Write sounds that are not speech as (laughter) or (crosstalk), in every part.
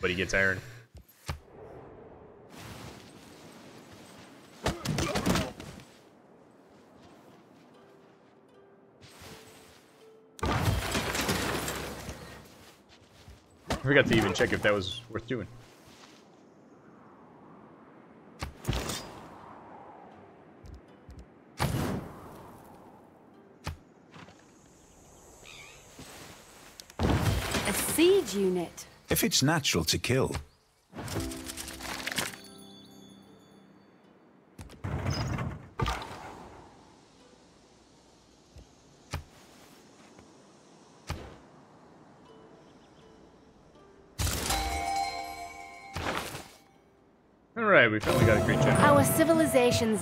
but he gets iron. I forgot to even check if that was worth doing. If it's natural to kill, Alright, we finally got a great general. Our civilization's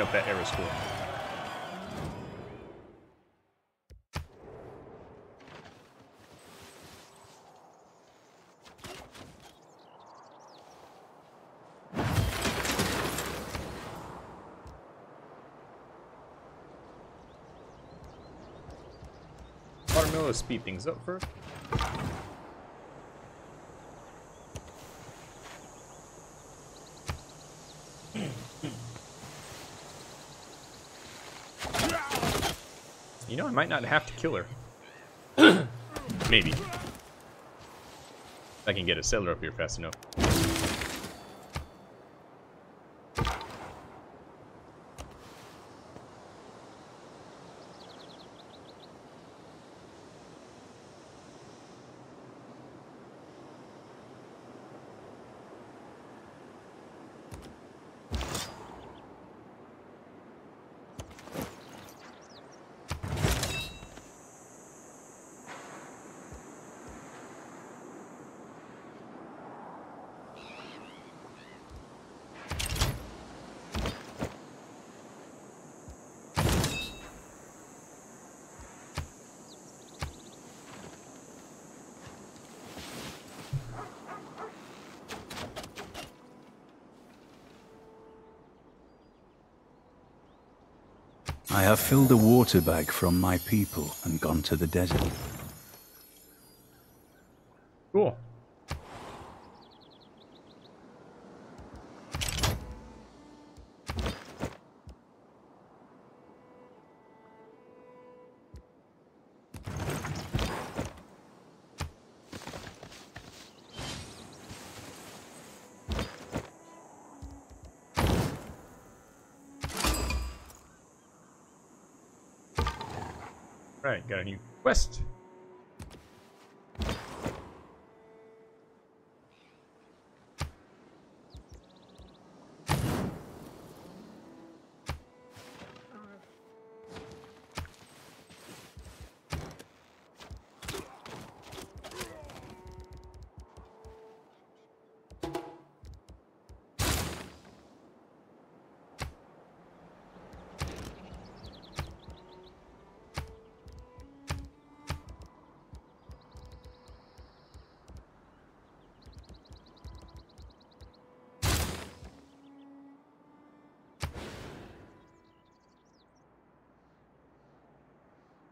Up that arrow score. Watermill will speed things up first. Might not have to kill her. (clears throat) Maybe. I can get a settler up here fast enough. I have filled a water bag from my people and gone to the desert. Right, got a new quest.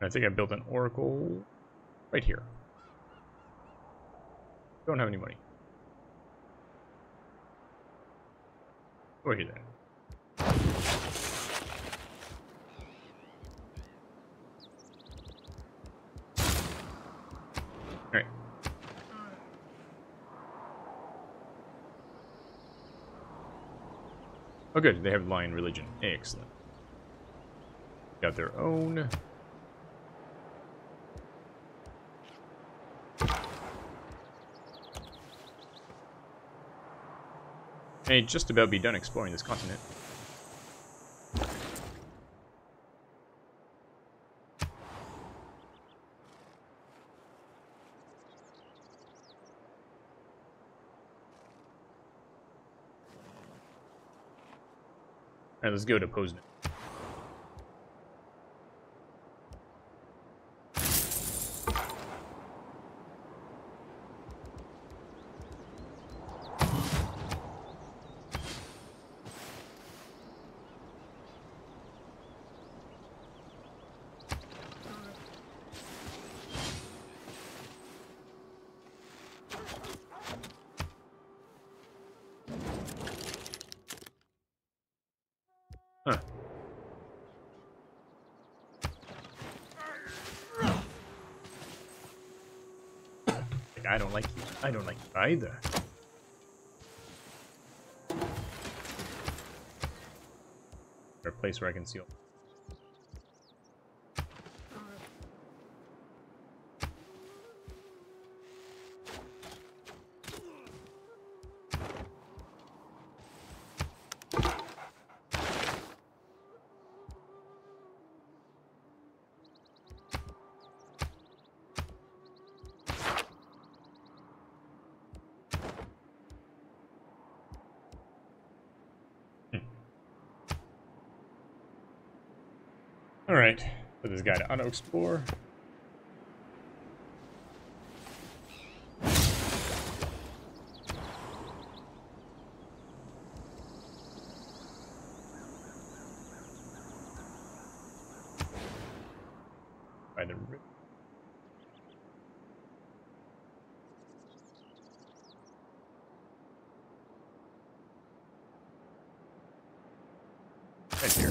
I think I built an oracle right here. Don't have any money. Over here then. Alright. Oh good, they have lion religion. Excellent. Got their own. may just about be done exploring this continent. Alright, let's go to Posner. I don't like you. I don't like you either. A place where I can seal. Alright, put this guy to auto explore. By the ri- Right here.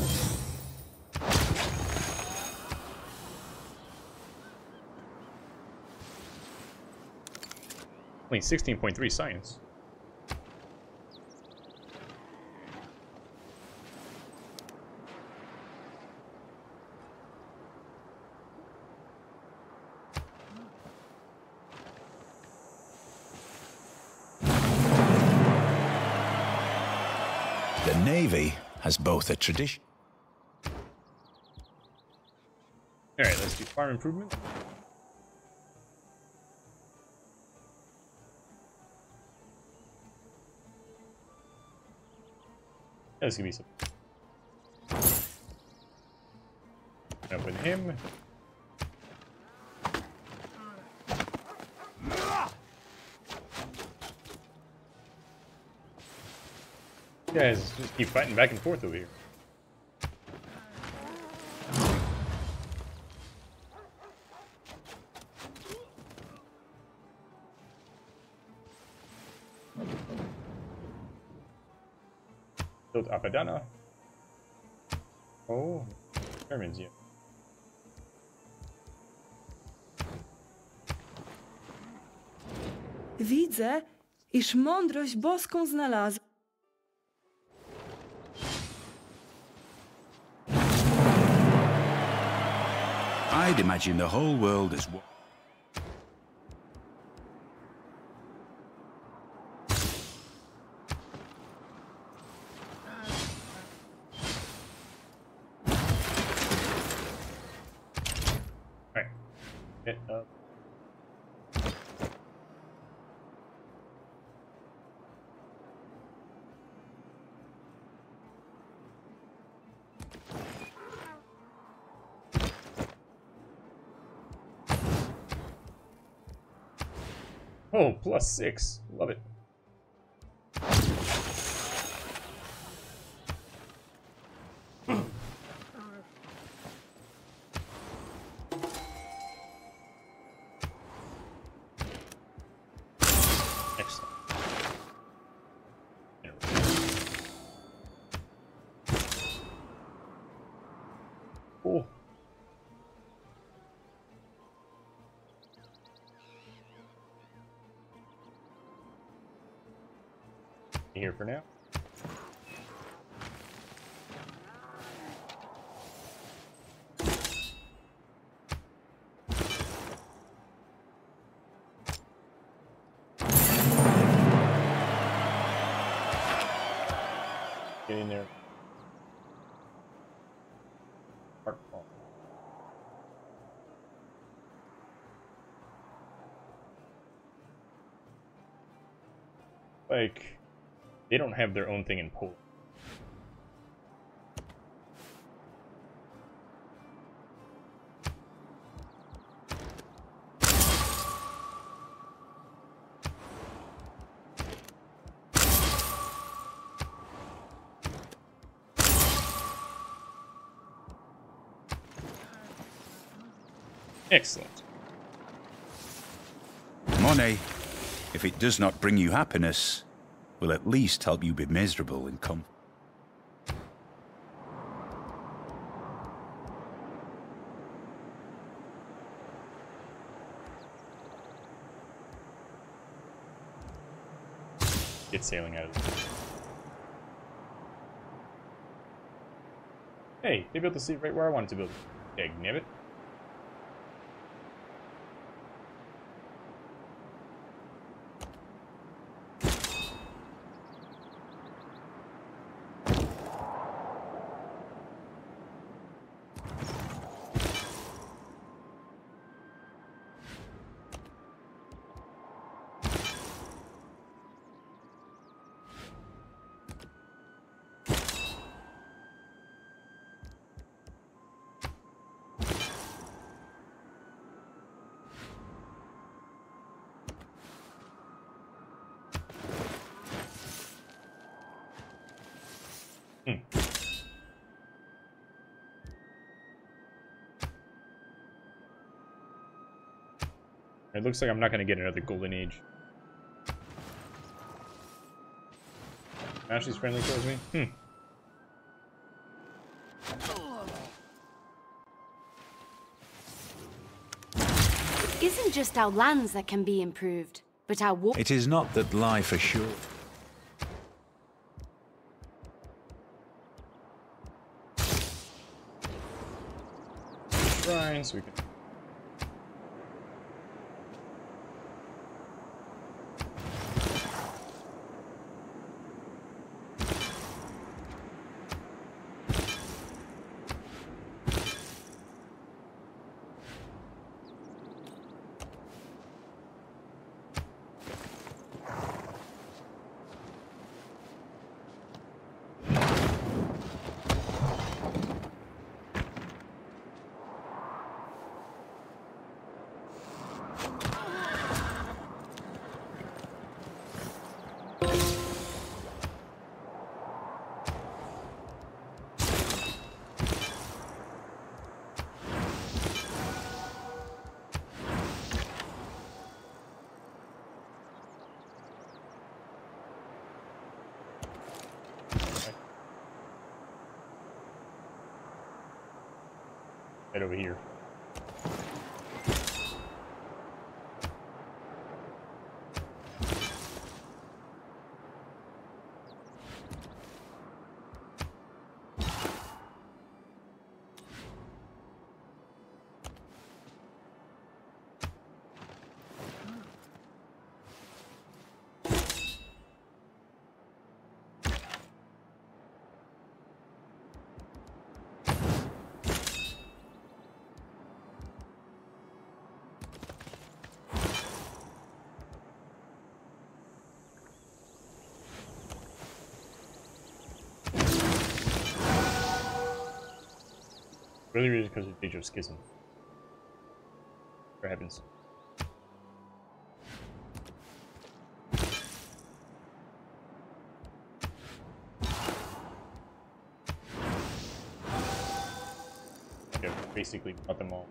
Only 16.3 science. The Navy has both a tradition. Alright, let's do farm improvement. That's gonna be some. With him. Guys, just keep fighting back and forth over here. Built Apadana. Oh, Germans, yeah. Widzę, iż mądrość boską znalazł. I'd imagine the whole world is one. Alright. Hit up. Uh, oh, plus six. Love it. Cool. Here for now. Like, they don't have their own thing in Poland. Excellent. Money if it does not bring you happiness, will at least help you be miserable in comfort. Get sailing out of there. Hey, they built the seat right where I wanted to build it. Dang it. It looks like I'm not going to get another golden age. Now she's friendly towards me? Hmm. It isn't just our lands that can be improved, but our war. It is not that life assured. Shrine, so we can... Right over here. Really, really because of Age of Schism. For heavens. Basically got them all.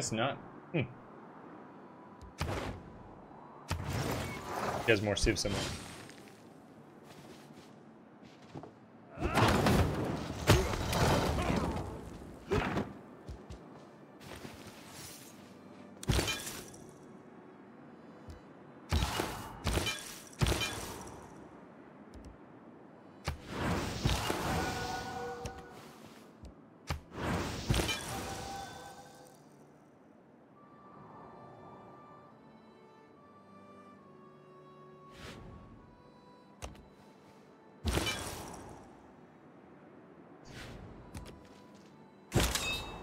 Guess not. Hmm. He has more civs than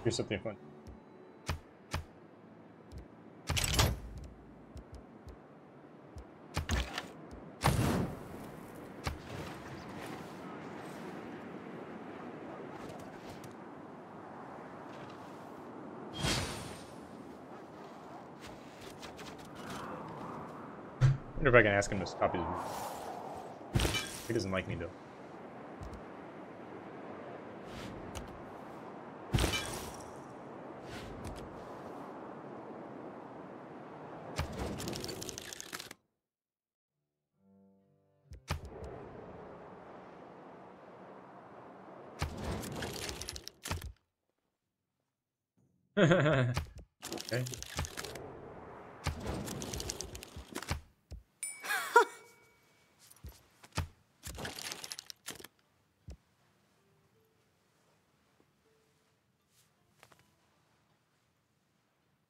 Here's something fun. wonder if I can ask him to stop his. He doesn't like me though. Okay. (laughs)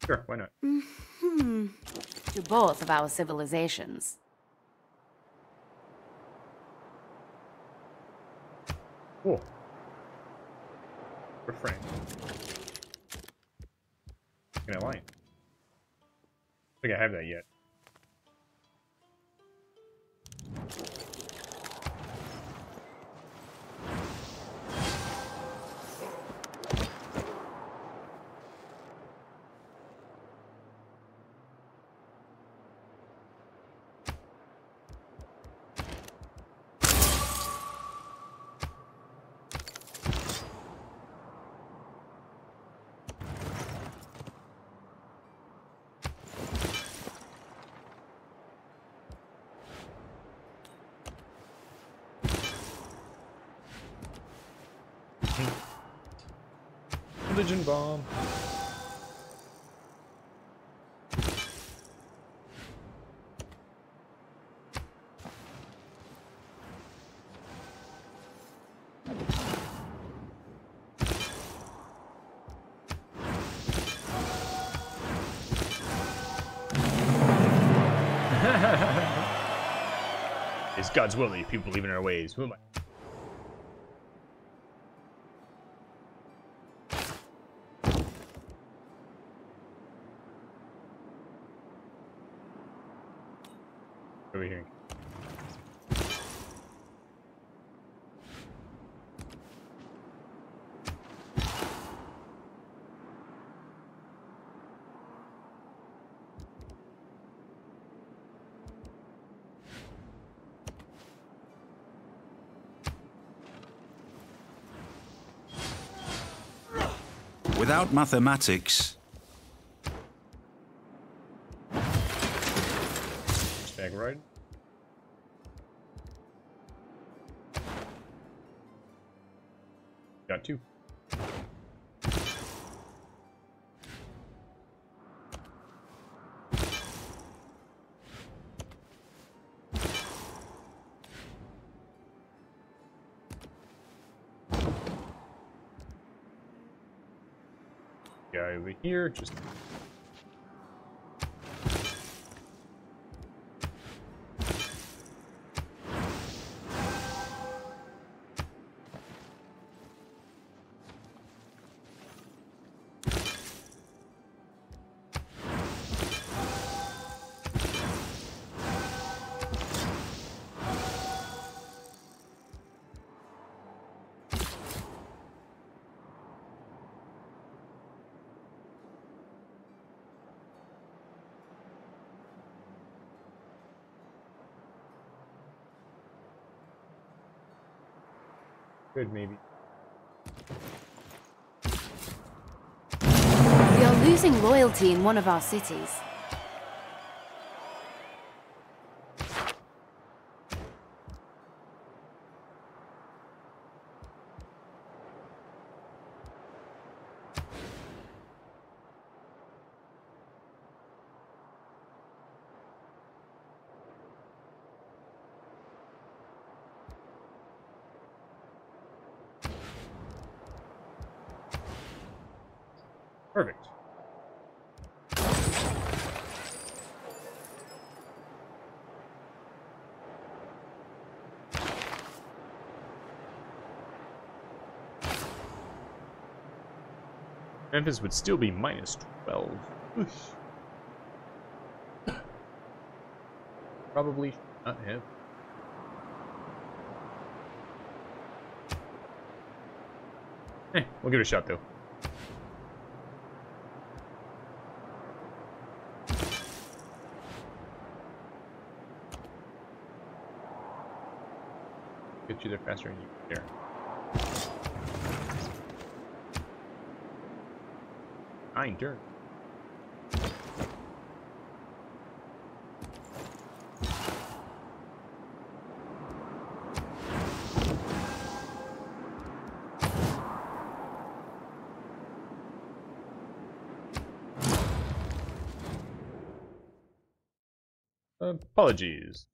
Sure, why not? Mm-hmm. To both of our civilizations. Cool. Refrain. Can I line? I think I have that yet. Religion bomb. (laughs) It's God's will that people believe in our ways. Who am I? Over here. Without mathematics, here, just good maybe. We are losing loyalty in one of our cities. Memphis would still be minus 12. Oof. Probably not him. Hey, we'll give it a shot though. Get you there faster than you care. Nine dirt. Apologies.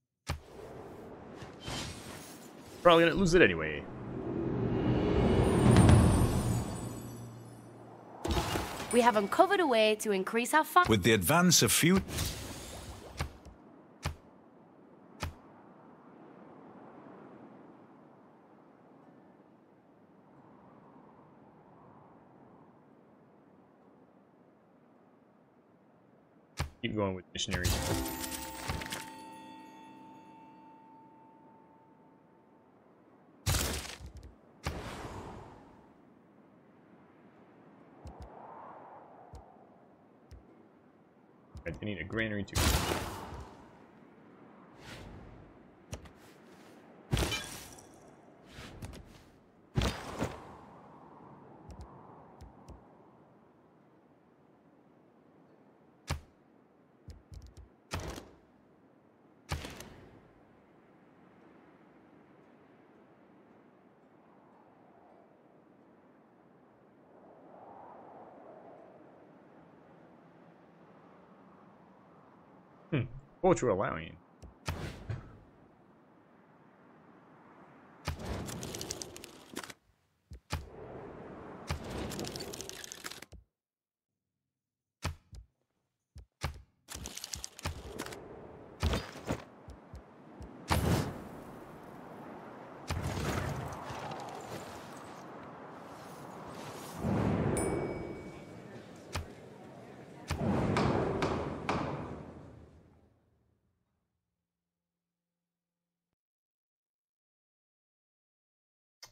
Probably gonna lose it anyway. We have uncovered a way to increase our fun. With the advance of few... Keep going with missionaries. Granary too. What you allowing?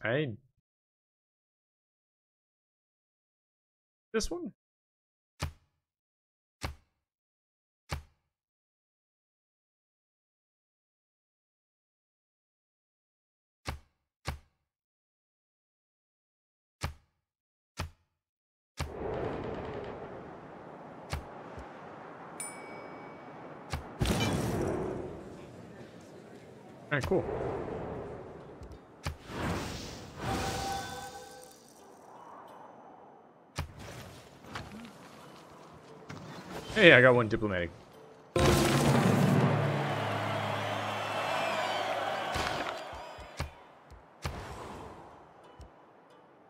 I this one? Alright, cool. Hey, I got one diplomatic.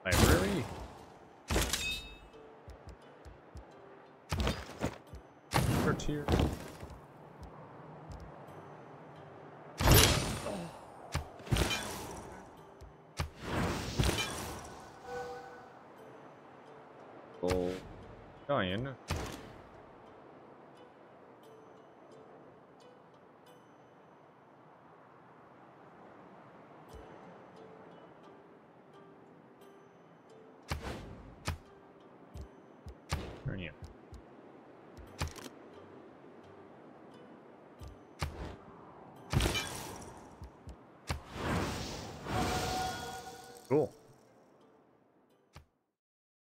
Library? Courtier. Oh, Diane.